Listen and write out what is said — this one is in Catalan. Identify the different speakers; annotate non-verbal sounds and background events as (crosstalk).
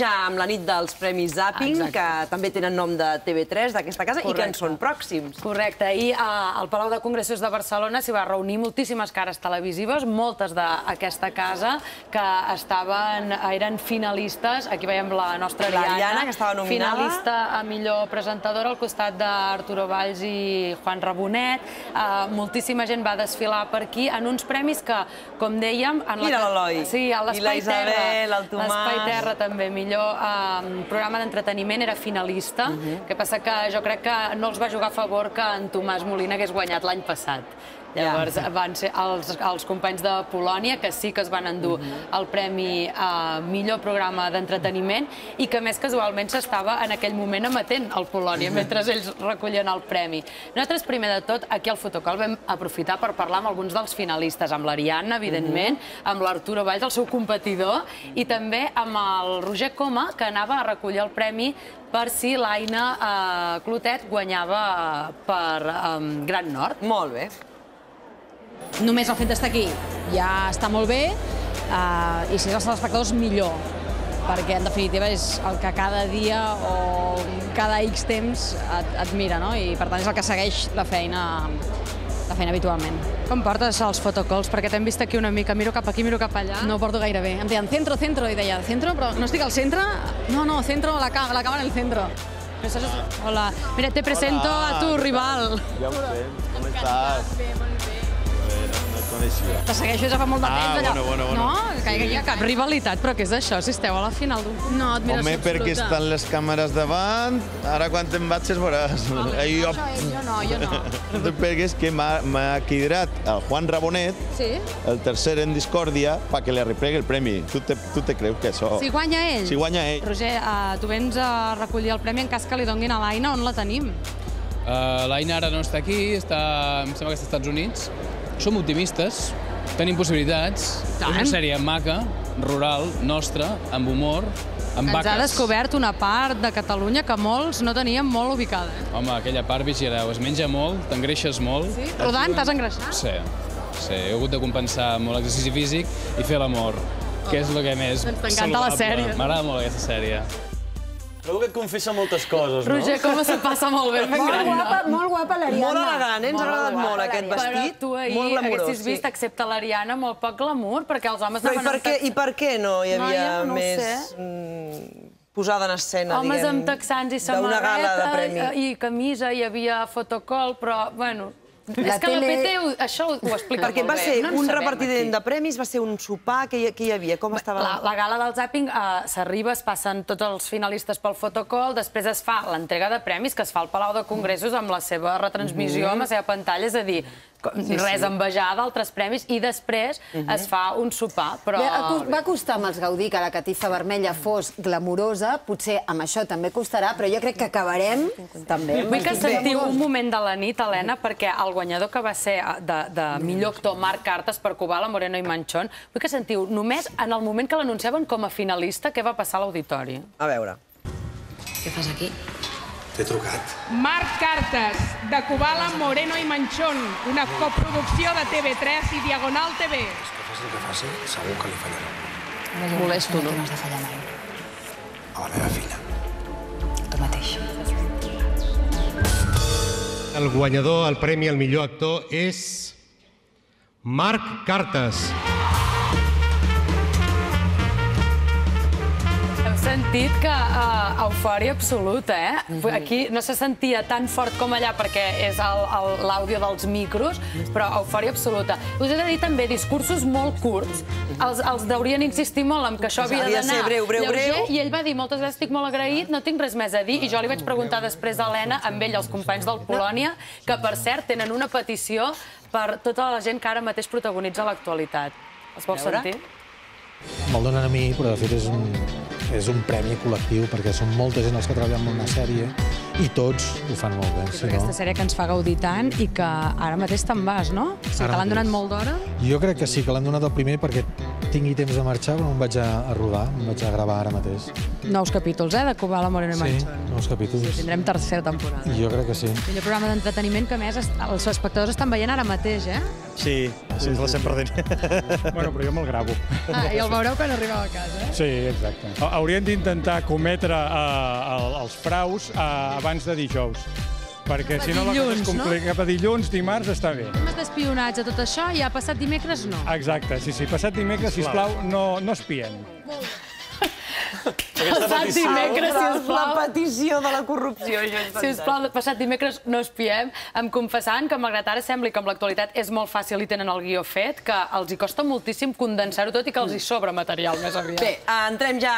Speaker 1: ja amb la nit dels Premis Zapping, que també tenen nom de TV3, d'aquesta casa, i que en
Speaker 2: Correcte.
Speaker 1: són pròxims.
Speaker 2: Correcte. Ahir eh, al Palau de Congressos de Barcelona s'hi va reunir moltíssimes cares televisives, moltes d'aquesta casa, que estaven, eren finalistes. Aquí veiem la nostra
Speaker 1: La
Speaker 2: Ariana,
Speaker 1: Ariana, que estava nominada.
Speaker 2: finalista a millor presentadora al costat d'Arturo Valls i Juan Rabonet. Eh, moltíssima gent va desfilar per aquí en uns premis que, com dèiem... En
Speaker 1: Mira l'Eloi.
Speaker 2: Sí, a
Speaker 1: I la
Speaker 2: l'Espai
Speaker 1: Isabel,
Speaker 2: Terra.
Speaker 1: el Tomàs.
Speaker 2: L'Espai Terra també, millor eh, programa d'entreteniment, era finalista.
Speaker 1: Mhm.
Speaker 2: que passa que jo crec que no els va jugar a favor que en Tomàs Molina hagués guanyat l'any passat. Llavors van ser els, els companys de Polònia que sí que es van endur
Speaker 1: Mhm.
Speaker 2: el premi a millor programa d'entreteniment i que més casualment s'estava en aquell moment emetent al Polònia mentre (laughs) ells recollien el premi. Nosaltres, primer de tot, aquí al Fotocol vam aprofitar per parlar amb alguns dels finalistes, amb l'Ariadna, evidentment, amb l'Arturo Valls, el seu competidor, i també amb el Roger Coma, que anava a recollir el premi per si l'Aina eh, Clotet guanyava eh, per eh, Gran Nord.
Speaker 1: Molt bé.
Speaker 3: Només el fet d'estar aquí ja està molt bé, eh, i si és els telespectadors, millor perquè en definitiva és el que cada dia o cada X temps et, et mira, no? i per tant és el que segueix la feina, la feina habitualment.
Speaker 2: Com portes els fotocols? Perquè t'hem vist aquí una mica, miro cap aquí, miro cap allà.
Speaker 3: No ho porto gaire bé. Em deien centro, centro, i deia centro, però no estic al centre? No, no, centro, la, la cama en el centro.
Speaker 2: Es- Hola, mira, te presento a tu rival.
Speaker 4: Ja ho sé, com estàs? Bé, molt bé. Et coneixia.
Speaker 3: Te segueixo ja fa molt de
Speaker 4: Ah,
Speaker 3: temps, allò.
Speaker 4: bueno, bueno, bueno.
Speaker 3: No? Que hi ha cap
Speaker 2: Rivalitat, però què és això? Si esteu a la final d'un...
Speaker 3: No, admiració
Speaker 4: Home, perquè
Speaker 3: absoluta.
Speaker 4: estan les càmeres davant, ara quan te'n vaig es veuràs. (laughs) Ai, jo...
Speaker 3: És, jo no, jo no. (laughs)
Speaker 4: perquè és que m'ha cridat el Juan Rabonet,
Speaker 3: Sí?
Speaker 4: el tercer en discòrdia, perquè li replegui el premi. Tu te, tu te creus que això...
Speaker 2: Si guanya ell?
Speaker 4: Si guanya ell.
Speaker 2: Roger, uh, tu vens a recollir el premi en cas que li donguin a l'Aina, on la tenim?
Speaker 5: Uh, L'Aina ara no està aquí, està, em sembla que està als Estats Units. Som optimistes, tenim possibilitats.
Speaker 2: Tant.
Speaker 5: És una sèrie maca, rural, nostra, amb humor, amb
Speaker 2: Ens
Speaker 5: vaques.
Speaker 2: ha descobert una part de Catalunya que molts no teníem molt ubicada.
Speaker 5: Home, aquella part, vigileu, es menja molt, t'engreixes molt.
Speaker 2: Sí? Rodant, t'has engreixat?
Speaker 5: Sí, sí, he hagut de compensar molt l'exercici físic i fer l'amor, que és el que més
Speaker 2: Doncs t'encanta la sèrie.
Speaker 5: M'agrada molt aquesta sèrie.
Speaker 6: Trobo que et confessa moltes coses, no?
Speaker 2: Roger, com se passa molt bé fent
Speaker 7: Molt guapa, molt guapa l'Ariadna.
Speaker 1: Molt elegant, eh? ens ha agradat molt aquest
Speaker 7: l'Ariadna.
Speaker 2: Però
Speaker 1: vestit.
Speaker 2: tu ahir
Speaker 1: molt glamurós,
Speaker 2: haguessis vist,
Speaker 1: sí.
Speaker 2: excepte l'Ariana, molt poc glamour, perquè els homes
Speaker 1: i per, què, I per què no hi havia
Speaker 2: no
Speaker 1: més mm, posada en escena,
Speaker 2: Homes
Speaker 1: diguem,
Speaker 2: amb texans i
Speaker 1: d'una gala de
Speaker 2: samarreta
Speaker 1: premi?
Speaker 2: i camisa, hi havia fotocol, però, bueno...
Speaker 7: La
Speaker 2: és que la
Speaker 7: tele-
Speaker 2: PT ho, això ho, ho explica
Speaker 1: Perquè
Speaker 2: molt
Speaker 1: va ser
Speaker 2: No
Speaker 1: un repartiment
Speaker 2: aquí.
Speaker 1: de premis, va ser un sopar, que hi, que hi havia? Com estava?
Speaker 2: La, la gala del Zapping uh, s'arriba, es passen tots els finalistes pel fotocol, després es fa l'entrega de premis, que es fa al Palau de Congressos amb la seva retransmissió, amb la seva pantalla, és a dir, co- res a envejar d'altres premis, i després es fa un sopar, però...
Speaker 7: Bé, Va costar amb els Gaudí que la catifa vermella fos glamurosa, potser amb això també costarà, però jo crec que acabarem també.
Speaker 2: Vull que sentiu un moment de la nit, Helena, perquè el guanyador que va ser eh, de, de millor actor, Marc Cartes, per Cubala, Moreno i Manchón, vull que sentiu només en el moment que l'anunciaven com a finalista què va passar a l'auditori.
Speaker 1: A veure.
Speaker 8: Què fas aquí?
Speaker 9: T'he trucat.
Speaker 10: Marc Cartes, de Cubala, Moreno i Manchón, una coproducció de TV3 i Diagonal TV.
Speaker 9: És que faci el que faci, segur que li fallarà.
Speaker 8: Molesto, no? No has de fallar mai.
Speaker 9: A la meva filla.
Speaker 8: Tu mateix.
Speaker 11: El guanyador al Premi al millor actor és Marc Cartes.
Speaker 2: Heu sentit que uh, eufòria absoluta, eh? Aquí no se sentia tan fort com allà perquè és l'àudio dels micros, però eufòria absoluta. Us he de dir també discursos molt curts. Els, els deurien insistir molt en que això havia
Speaker 1: Havia de
Speaker 2: d'anar
Speaker 1: ser breu, breu,
Speaker 2: lleuger,
Speaker 1: breu.
Speaker 2: i ell va dir moltes vegades estic molt agraït, no tinc res més a dir, i jo li vaig preguntar després a Helena, amb ell, els companys del Polònia, que per cert tenen una petició per tota la gent que ara mateix protagonitza l'actualitat.
Speaker 1: A veure.
Speaker 2: sentir?
Speaker 12: Me'l donen a mi, però de fet és un, és un premi col·lectiu, perquè són molta gent els que treballen en una sèrie i tots ho fan molt bé. Si no,
Speaker 2: Aquesta sèrie que ens fa gaudir tant i que ara mateix te'n vas, no? O sigui,
Speaker 12: Ara
Speaker 2: te l'han donat molt d'hora?
Speaker 12: jo crec que sí, que l'han donat el primer perquè tingui temps de marxar, però em vaig a, a rodar, em vaig a gravar ara mateix.
Speaker 3: Nous capítols, eh, de Cubala Moreno i
Speaker 12: Sí,
Speaker 3: Manchón.
Speaker 12: nous capítols.
Speaker 3: Tindrem tercera temporada.
Speaker 12: Jo crec que sí.
Speaker 3: Millor programa d'entreteniment que, a més, els espectadors estan veient ara mateix, eh?
Speaker 13: Sí, sí, ens la estem perdent.
Speaker 14: Bueno, però jo me'l gravo.
Speaker 3: Ah, i el veureu quan arribeu a casa, eh?
Speaker 14: Sí, exacte. Ha- Haurien d'intentar cometre eh, el- els fraus eh, abans de dijous, perquè
Speaker 3: Cap a
Speaker 14: si no la cosa
Speaker 3: dilluns,
Speaker 14: es complica. Cap a dilluns, dimarts, està bé.
Speaker 3: Temes d'espionatge, tot això, i ha passat dimecres, no.
Speaker 14: Exacte, sí, sí. Passat dimecres, sisplau, no, no espien.
Speaker 2: Passat dimecres,
Speaker 1: La
Speaker 2: sisplau.
Speaker 1: petició de la corrupció, jo he
Speaker 2: Si us plau, passat dimecres no espiem, em confessant que malgrat ara sembli que amb l'actualitat és molt fàcil i tenen el guió fet, que els hi costa moltíssim condensar-ho tot i que els hi sobra material més aviat.
Speaker 1: Bé, entrem ja